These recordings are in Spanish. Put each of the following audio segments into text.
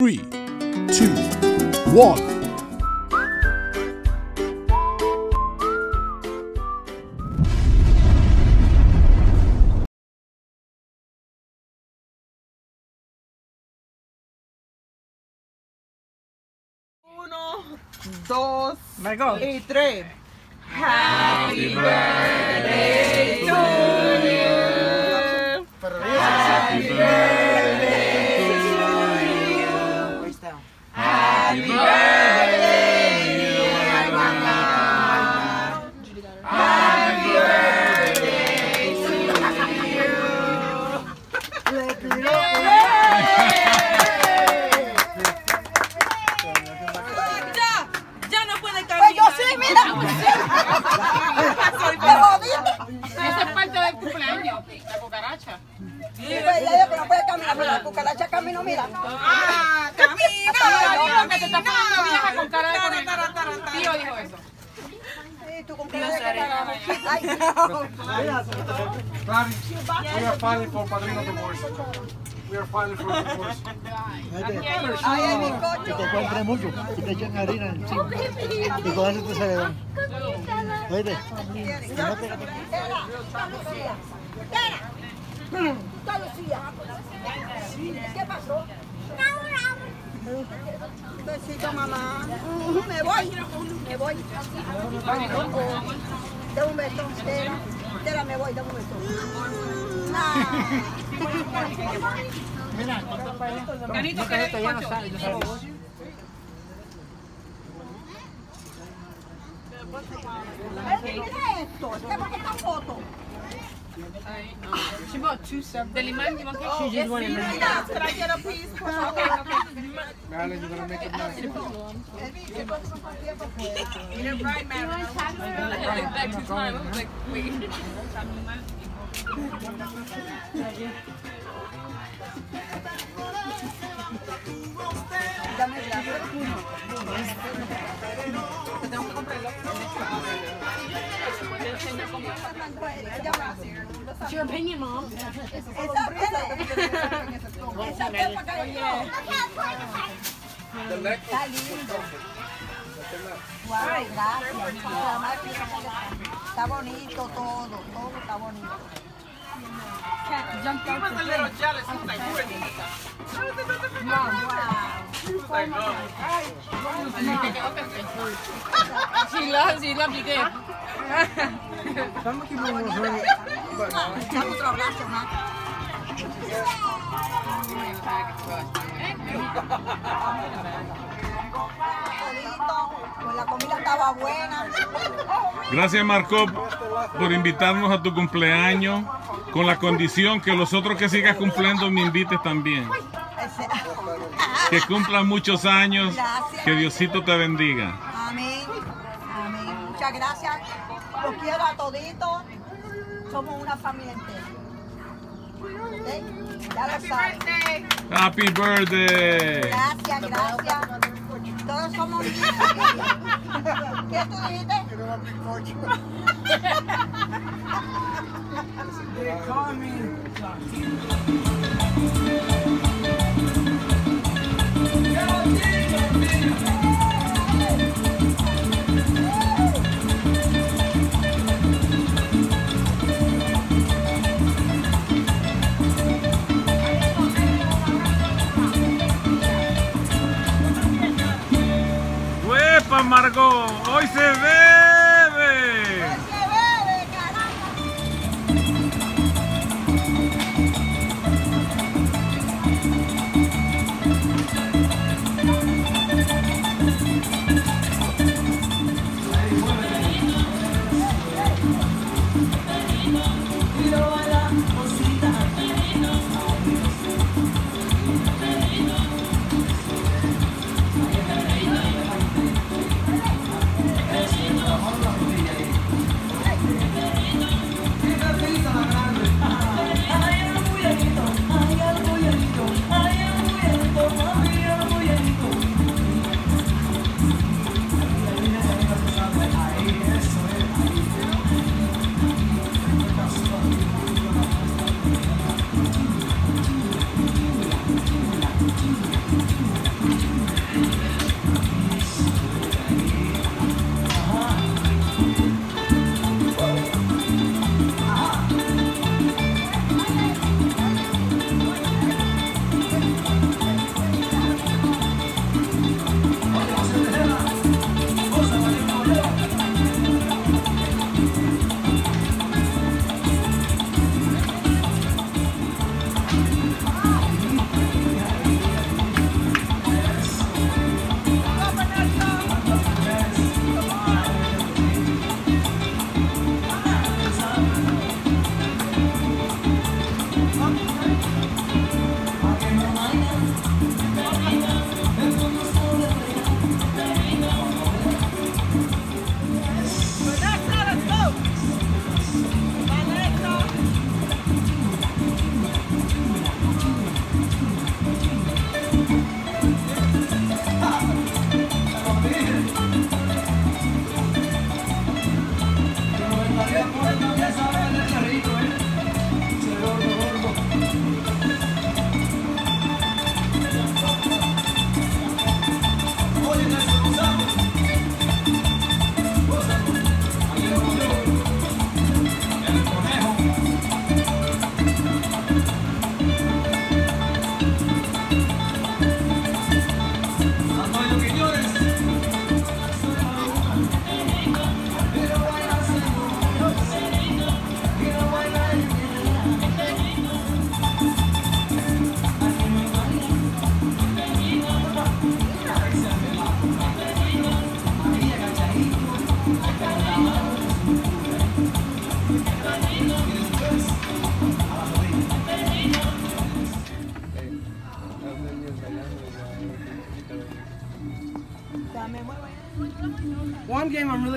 Three, two, one. Uno, dos Margot. y tres. Ya, ya no puede Pues caminar. yo sí, mira. Esa es parte del cumpleaños, la cucaracha. Sí, pues que no puede caminar, pero la cucaracha camino, mira. Ah, camina, que te estás poniendo vieja con cara de Tara, conejo. tara, tara. Tío dijo eso. Sí, tú con cara Gladys, we are filing for padrino divorce. We are filing for divorce. ay, ay, mi cocho. te encuentres mucho y te echan harina encima. Y con eso te sale bien. Oíste, que no te Está Lucía. ¿Qué pasó? Besito, mamá. Me voy, me voy. De un beso. Tera, me voy, de un beso. Canito, que esto ya no sale, no sale. ¿Qué es esto? ¿Qué es esta foto? She bought two separate. Deli, ma'am. She just wanted me. Could I get a piece? okay, okay. Marilyn, you're gonna make it nice. You're right, Marilyn. I looked back to time. I was like, wait. Dame el lápiz. Te tengo que comprar el lápiz. What's your opinion, mom? Está lindo. Guay, gracias. Está bonito todo, todo está bonito. He was a little jealous. He was like, who? I was like. She loves you, loves you good. Gracias Marco por invitarnos a tu cumpleaños con la condición que los otros que sigas cumpliendo me invites también. Que cumplas muchos años, que Diosito te bendiga. Los quiero a toditos. Somos una familia entera. ¿Ok? Ya lo saben. Happy birthday. Gracias, gracias. Todos somos familia. ¿Qué tú dijiste? ¡Huepa,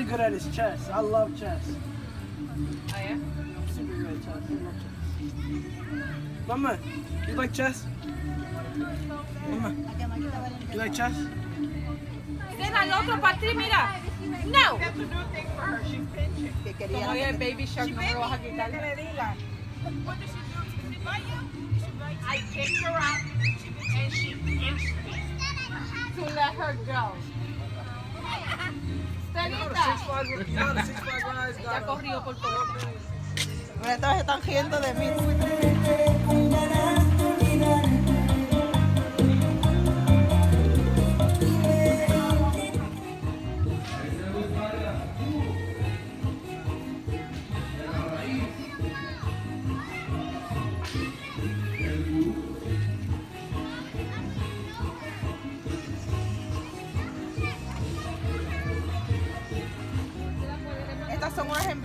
good at is chess. I love chess. Oh, yeah? I'm super good at chess. I love chess. Mama, you like chess? Mama, you like chess? Ven al otro para ti, mira. No. Que quería Como el baby shark, no me lo vas a quitar. I picked her up and she pinched me. To let her go. Ya corrió por todo. Estos están riendo de mí.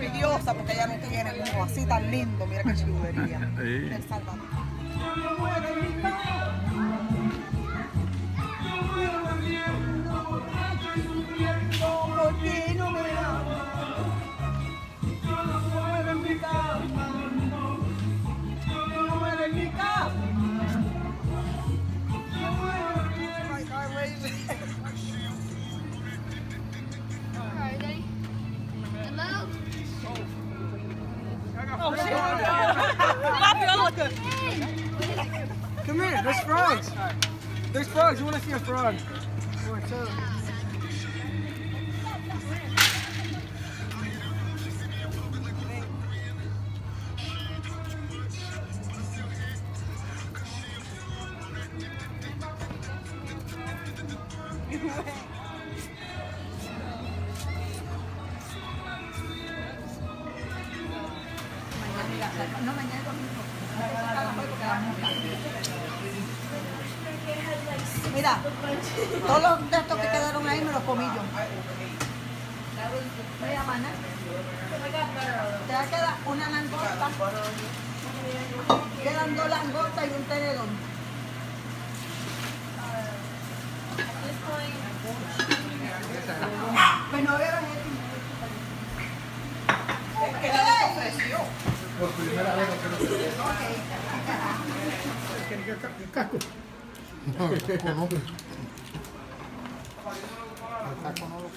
Envidiosas porque ellas no tienen uno así tan lindo. Mira qué chulería. Sí. Come here, there's frogs. There's frogs. You want to see a frog? You want Mira, todos los de estos que quedaron ahí me los comí yo. Mira, maná. Te va a quedar una langosta. Quedan dos langostas y un tenedor. Pues no vieron esto. Es que la desofreció. Por primera vez no quiero Casco. No, el no. El no lo-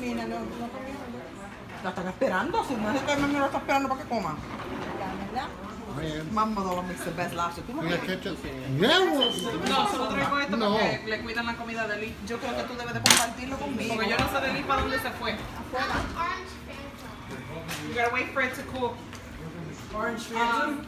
Mira, no, no. La están esperando, si no es que me lo está esperando para que coma. ¿verdad? Bien. Mamma dollar makes the best last. Tú no quieres. No, solo traigo esto No. porque le cuidan la comida de Lee. Yo creo que tú debes de compartirlo conmigo. Porque yo no sé de Lee para dónde se fue. You gotta wait for it to cool. Orange Um,